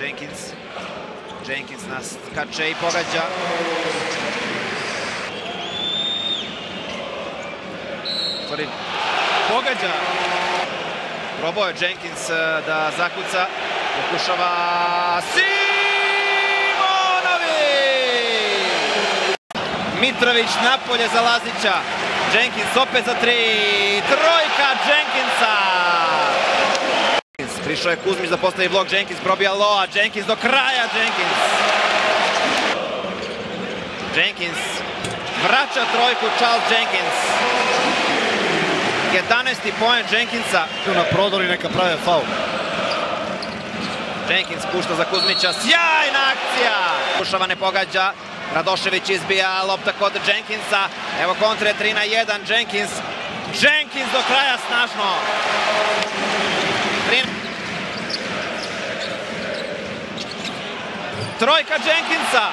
Jenkins. Jenkins naskače i pogađa. Stvari, pogađa. Probao je Jenkins eh, da zakuca. Pokušava Simonović! Mitrović napolje za Lazića. Jenkins opet za tri. Trojka Jenkinsa! Prišao je Kuzmić da postavi blok, Jenkins probija Loa, Jenkins do kraja, Jenkins. Jenkins vraća trojku, Charles Jenkins. 11. poen Jenkinsa. Na prodor i neka prave faul. Jenkins pušta za Kuzmića, sjajna akcija! Kušava ne pogađa, Radošević izbija lopta kod Jenkinsa. Evo kontre 3 na 1, Jenkins. Jenkins do kraja snažno. Trojka Jenkinsa.